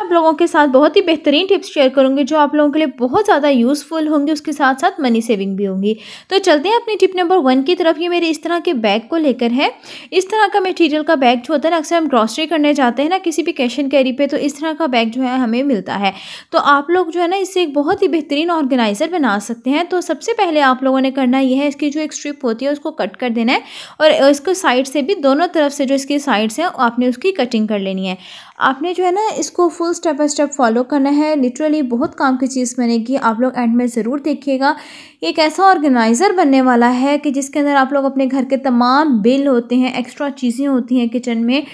आप लोगों के साथ बहुत ही बेहतरीन टिप्स शेयर करूँगी जो आप लोगों के लिए बहुत ज़्यादा यूज़फुल होंगी, उसके साथ साथ मनी सेविंग भी होंगी। तो चलते हैं अपनी टिप नंबर वन की तरफ़। ये मेरे इस तरह के बैग को लेकर है। इस तरह का मटीरियल का बैग जो होता है ना, अक्सर हम ग्रॉसरी करने जाते हैं ना, किसी भी कैश एंड कैरी पे तो इस तरह का बैग जो है हमें मिलता है। तो आप लोग जो है ना, इससे एक बहुत ही बेहतरीन ऑर्गेनाइज़र बना सकते हैं। तो सबसे पहले आप लोगों ने करना यह है, इसकी जो एक स्ट्रिप होती है, उसको कट कर देना है और इसको साइड से भी, दोनों तरफ़ से जो इसकी साइड्स हैं, आपने उसकी कटिंग कर लेनी है। आपने जो है ना इसको full step by step follow करना है। लिटरली बहुत काम की चीज़ बनेगी। आप लोग एंड में ज़रूर देखिएगा। एक ऐसा ऑर्गेनाइज़र बनने वाला है कि जिसके अंदर आप लोग अपने घर के तमाम बिल होते हैं एक्स्ट्रा चीज़ें होती हैं किचन में।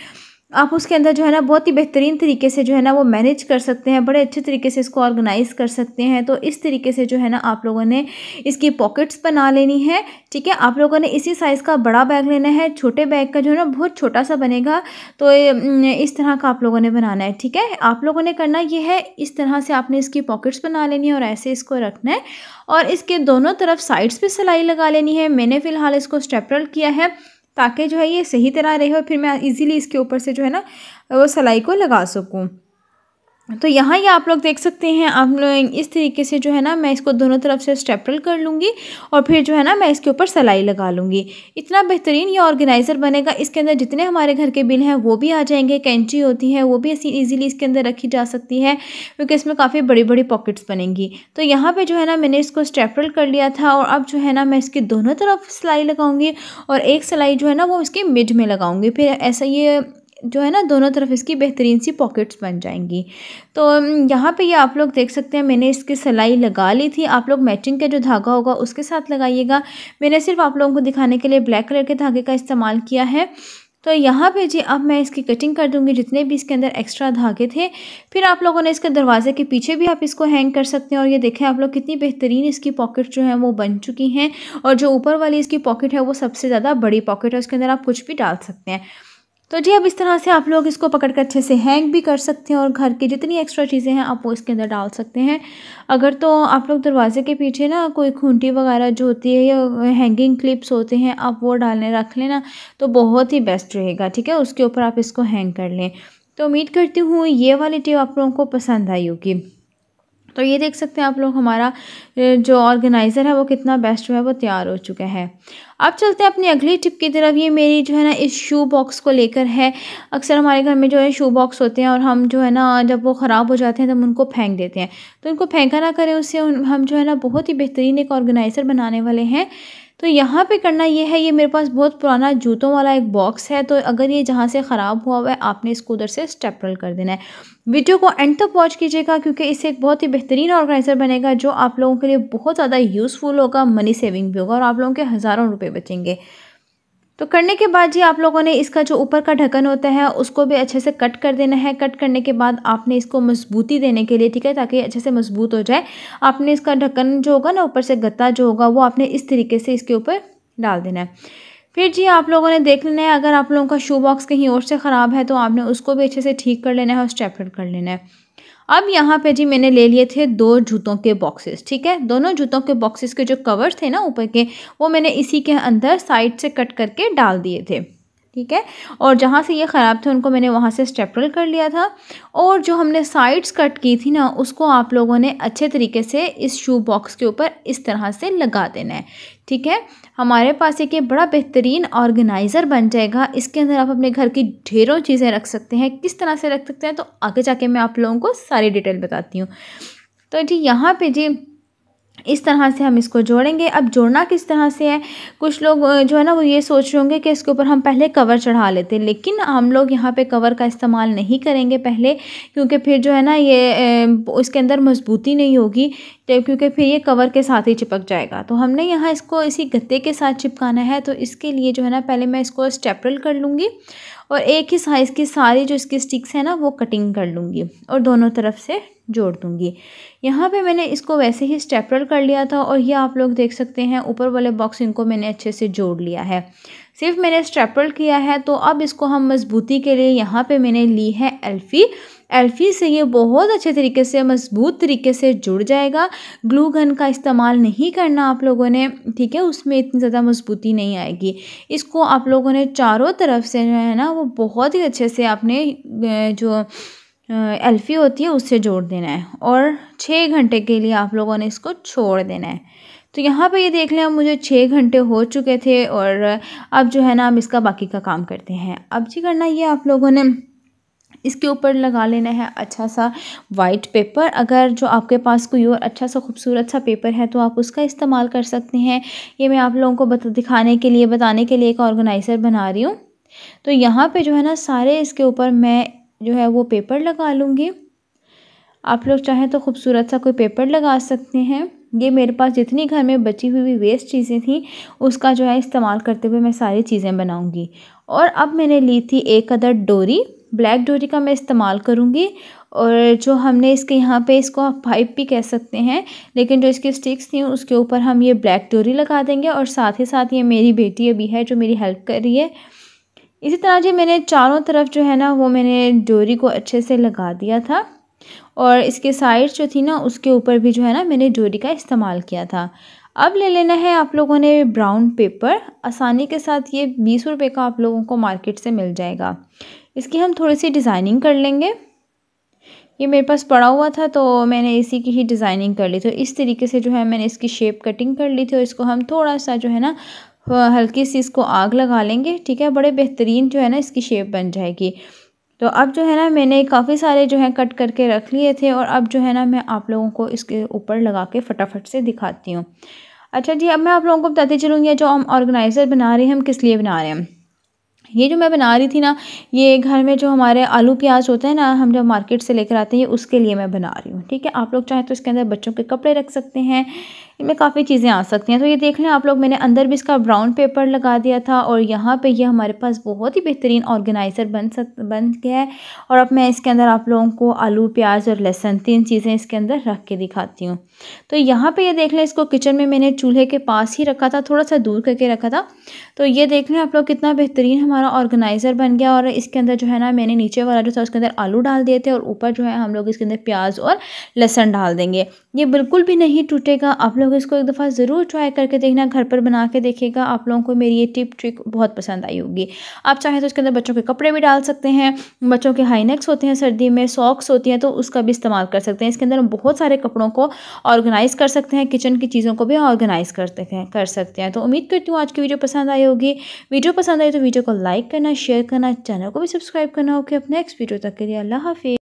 आप उसके अंदर जो है ना बहुत ही बेहतरीन तरीके से जो है ना वो मैनेज कर सकते हैं, बड़े अच्छे तरीके से इसको ऑर्गेनाइज कर सकते हैं। तो इस तरीके से जो है ना आप लोगों ने इसकी पॉकेट्स बना लेनी है, ठीक है? आप लोगों ने इसी साइज़ का बड़ा बैग लेना है, छोटे बैग का जो है ना बहुत छोटा सा बनेगा। तो इस तरह का आप लोगों ने बनाना है, ठीक है? आप लोगों ने करना ये है, इस तरह से आपने इसकी पॉकेट्स बना लेनी है और ऐसे इसको रखना है। और इसके दोनों तरफ़ साइड्स पर सिलाई लगा लेनी है। मैंने फ़िलहाल इसको स्टेपरल किया है। ताकि जो है ये सही तरह रहे और फिर मैं इजीली इसके ऊपर से जो है ना, वो सिलाई को लगा सकूँ। तो यहाँ ये आप लोग देख सकते हैं, आप लोग इस तरीके से जो है ना, मैं इसको दोनों तरफ़ से स्टेपल कर लूँगी और फिर जो है ना, मैं इसके ऊपर सिलाई लगा लूँगी। इतना बेहतरीन ये ऑर्गेनाइज़र बनेगा, इसके अंदर जितने हमारे घर के बिल हैं, वो भी आ जाएँगे, कैंची होती है, वो भी ऐसी ईजिली इसके अंदर रखी जा सकती है, क्योंकि इसमें काफ़ी बड़ी बड़ी पॉकेट्स बनेंगी। तो यहाँ पर जो है ना, मैंने इसको स्टेपल कर लिया था और अब जो है ना, मैं इसकी दोनों तरफ़ सिलाई लगाऊँगी और एक सिलाई जो है ना, वो इसके मिड में लगाऊँगी। फिर ऐसा ये जो है ना, दोनों तरफ़ इसकी बेहतरीन सी पॉकेट्स बन जाएँगी। तो यहाँ पे ये आप लोग देख सकते हैं, मैंने इसकी सिलाई लगा ली थी। आप लोग मैचिंग का जो धागा होगा, उसके साथ लगाइएगा। मैंने सिर्फ़ आप लोगों को दिखाने के लिए ब्लैक कलर के धागे का इस्तेमाल किया है। तो यहाँ पे जी, अब मैं इसकी कटिंग कर दूँगी, जितने भी इसके अंदर एक्स्ट्रा धागे थे। फिर आप लोगों ने इसके दरवाजे के पीछे भी आप इसको हैंग कर सकते हैं। और ये देखें, आप लोग कितनी बेहतरीन इसकी पॉकेट जो है, वो बन चुकी हैं। और जो ऊपर वाली इसकी पॉकेट है, वो सबसे ज़्यादा बड़ी पॉकेट है, उसके अंदर आप कुछ भी डाल सकते हैं। तो जी, अब इस तरह से आप लोग इसको पकड़ कर अच्छे से हैंग भी कर सकते हैं और घर की जितनी एक्स्ट्रा चीज़ें हैं, आप वो इसके अंदर डाल सकते हैं। अगर तो आप लोग दरवाजे के पीछे ना कोई खूंटी वगैरह जो होती है या हैंगिंग क्लिप्स होते हैं, आप वो डालने रख लेना तो बहुत ही बेस्ट रहेगा, ठीक है? उसके ऊपर आप इसको हैंग कर लें। तो उम्मीद करती हूँ ये वाली टिप आप लोगों को पसंद आई होगी। तो ये देख सकते हैं आप लोग हमारा जो ऑर्गेनाइज़र है वो कितना बेस्ट जो है वो तैयार हो चुका है। अब चलते हैं अपनी अगली टिप की तरफ़। ये मेरी जो है ना इस शू बॉक्स को लेकर है। अक्सर हमारे घर में जो है शू बॉक्स होते हैं और हम जो है ना जब वो ख़राब हो जाते हैं तब उनको फेंक देते हैं। तो उनको फेंका ना करें उससे हम जो है ना बहुत ही बेहतरीन एक ऑर्गेनाइज़र बनाने वाले हैं। तो यहाँ पे करना ये है, ये मेरे पास बहुत पुराना जूतों वाला एक बॉक्स है तो अगर ये जहाँ से ख़राब हुआ हुआ है, आपने इसको उधर से स्टेपल कर देना है। वीडियो को एंड तक वॉच कीजिएगा, क्योंकि इससे एक बहुत ही बेहतरीन ऑर्गेनाइज़र बनेगा, जो आप लोगों के लिए बहुत ज़्यादा यूज़फुल होगा मनी सेविंग भी होगा, और आप लोगों के हज़ारों रुपये बचेंगे। तो करने के बाद जी आप लोगों ने इसका जो ऊपर का ढक्कन होता है, उसको भी अच्छे से कट कर देना है। कट करने के बाद आपने इसको मजबूती देने के लिए, ठीक है, ताकि अच्छे से मज़बूत हो जाए। आपने इसका ढक्कन जो होगा ना, ऊपर से गत्ता जो होगा, वो आपने इस तरीके से इसके ऊपर डाल देना है। फिर जी आप लोगों ने देख लेना है, अगर आप लोगों का शू बॉक्स कहीं और से ख़राब है तो आपने उसको भी अच्छे से ठीक कर लेना है और स्टेपलर कर लेना है। अब यहाँ पे जी मैंने ले लिए थे दो जूतों के बॉक्सेस ठीक है? दोनों जूतों के बॉक्सेस के जो कवर्स थे ना ऊपर के, वो मैंने इसी के अंदर साइड से कट करके डाल दिए थे। ठीक है? और जहाँ से ये ख़राब थे, उनको मैंने वहाँ से स्टेपल कर लिया था। और जो हमने साइड्स कट की थी ना, उसको आप लोगों ने अच्छे तरीके से इस शू बॉक्स के ऊपर इस तरह से लगा देना है। ठीक है? हमारे पास एक बड़ा बेहतरीन ऑर्गेनाइज़र बन जाएगा। इसके अंदर आप अपने घर की ढेरों चीज़ें रख सकते हैं। किस तरह से रख सकते हैं तो आगे जाके मैं आप लोगों को सारी डिटेल बताती हूँ। तो जी, यहाँ पे जी इस तरह से हम इसको जोड़ेंगे। अब जोड़ना किस तरह से है? कुछ लोग जो है ना, वो ये सोच रहे होंगे कि इसके ऊपर हम पहले कवर चढ़ा लेते हैं, लेकिन हम लोग यहाँ पे कवर का इस्तेमाल नहीं करेंगे पहले, क्योंकि फिर जो है ना, ये इसके अंदर मजबूती नहीं होगी तो क्योंकि फिर ये कवर के साथ ही चिपक जाएगा। तो हमने यहाँ इसको इसी गत्ते के साथ चिपकाना है तो इसके लिए जो है ना, पहले मैं इसको स्टेपल कर लूँगी और एक ही साइज़ की सारी जो इसकी स्टिक्स हैं ना, वो कटिंग कर लूँगी और दोनों तरफ़ से जोड़ दूँगी। यहाँ पे मैंने इसको वैसे ही स्टेपलर कर लिया था और ये आप लोग देख सकते हैं, ऊपर वाले बॉक्स इनको मैंने अच्छे से जोड़ लिया है। सिर्फ़ मैंने स्टेपल किया है तो अब इसको हम मजबूती के लिए यहाँ पे मैंने ली है एल्फ़ी एल्फ़ी से ये बहुत अच्छे तरीके से, मज़बूत तरीके से जुड़ जाएगा। ग्लू गन का इस्तेमाल नहीं करना आप लोगों ने, ठीक है? उसमें इतनी ज़्यादा मज़बूती नहीं आएगी। इसको आप लोगों ने चारों तरफ़ से जो है ना, वो बहुत ही अच्छे से आपने जो एल्फ़ी होती है, उससे जोड़ देना है और छः घंटे के लिए आप लोगों ने इसको छोड़ देना है। तो यहाँ पे ये देख लें, अब मुझे छः घंटे हो चुके थे और अब जो है ना, हम इसका बाकी का काम करते हैं। अब जी करना ये, आप लोगों ने इसके ऊपर लगा लेना है अच्छा सा वाइट पेपर अगर जो आपके पास कोई और अच्छा सा खूबसूरत सा पेपर है तो आप उसका इस्तेमाल कर सकते हैं। ये मैं आप लोगों को बता, दिखाने के लिए, बताने के लिए एक ऑर्गेनाइज़र बना रही हूँ। तो यहाँ पे जो है ना, सारे इसके ऊपर मैं जो है वो पेपर लगा लूँगी। आप लोग चाहें तो खूबसूरत सा कोई पेपर लगा सकते हैं। ये मेरे पास जितनी घर में बची हुई वेस्ट चीज़ें थी, उसका जो है इस्तेमाल करते हुए मैं सारी चीज़ें बनाऊँगी। और अब मैंने ली थी एक अदर डोरी, ब्लैक डोरी का मैं इस्तेमाल करूँगी। और जो हमने इसके यहाँ पे इसको आप पाइप भी कह सकते हैं, लेकिन जो इसकी स्टिक्स थी, उसके ऊपर हम ये ब्लैक डोरी लगा देंगे। और साथ ही साथ ये मेरी बेटी अभी है जो मेरी हेल्प कर रही है। इसी तरह जी मैंने चारों तरफ़ जो है ना वो मैंने डोरी को अच्छे से लगा दिया था और इसके साइड जो थी ना उसके ऊपर भी जो है ना मैंने डोरी का इस्तेमाल किया था। अब ले लेना है आप लोगों ने ब्राउन पेपर। आसानी के साथ ये बीस रुपये का आप लोगों को मार्केट से मिल जाएगा। इसकी हम थोड़ी सी डिज़ाइनिंग कर लेंगे। ये मेरे पास पड़ा हुआ था तो मैंने इसी की ही डिज़ाइनिंग कर ली तो इस तरीके से जो है मैंने इसकी शेप कटिंग कर ली थी और इसको हम थोड़ा सा जो है ना हल्की सी इसको आग लगा लेंगे, ठीक है? बड़े बेहतरीन जो है ना इसकी शेप बन जाएगी। तो अब जो है ना मैंने काफ़ी सारे जो है कट करके रख लिए थे और अब जो है ना मैं आप लोगों को इसके ऊपर लगा के फटाफट से दिखाती हूँ। अच्छा जी, अब मैं आप लोगों को बताती चलूँगी जो हम ऑर्गेनाइज़र बना रहे हैं, हम किस लिए बना रहे हैं? ये जो मैं बना रही थी ना, ये घर में जो हमारे आलू प्याज होते हैं ना, हम जब मार्केट से लेकर आते हैं उसके लिए मैं बना रही हूँ, ठीक है? आप लोग चाहें तो इसके अंदर बच्चों के कपड़े रख सकते हैं इनमें काफ़ी चीज़ें आ सकती हैं। तो ये देख लें, आप लोग, मैंने अंदर भी इसका ब्राउन पेपर लगा दिया था और यहाँ पे ये हमारे पास बहुत ही बेहतरीन ऑर्गेनाइज़र बन सक, बन गया है। और अब मैं इसके अंदर आप लोगों को आलू, प्याज और लहसन, तीन चीज़ें इसके अंदर रख के दिखाती हूँ। तो यहाँ पर ये देख लें, इसको किचन में मैंने चूल्हे के पास ही रखा था थोड़ा सा दूर करके रखा था। तो ये देख लें, आप लोग, कितना बेहतरीन हमारा ऑर्गेनाइज़र बन गया और इसके अंदर जो है ना, मैंने नीचे वाला जो था, उसके अंदर आलू डाल दिए थे और ऊपर जो है, हम लोग इसके अंदर प्याज और लहसन डाल देंगे। ये बिल्कुल भी नहीं टूटेगा, आप लोग इसको एक दफ़ा ज़रूर ट्राई करके देखना, घर पर बना के देखिएगा। आप लोगों को मेरी ये टिप ट्रिक बहुत पसंद आई होगी। आप चाहें तो इसके अंदर बच्चों के कपड़े भी डाल सकते हैं, बच्चों के हाईनेक्स होते हैं, सर्दी में सॉक्स होती हैं तो उसका भी इस्तेमाल कर सकते हैं। इसके अंदर हम बहुत सारे कपड़ों को ऑर्गेनाइज़ कर सकते हैं किचन की चीज़ों को भी ऑर्गेनाइज़ करते हैं, कर सकते हैं। तो उम्मीद करती हूँ आज की वीडियो पसंद आई होगी। वीडियो पसंद आई तो वीडियो को लाइक करना शेयर करना चैनल को भी सब्सक्राइब करना होगी अपने नेक्स्ट वीडियो तक के लिए अल्लाह हाफिज़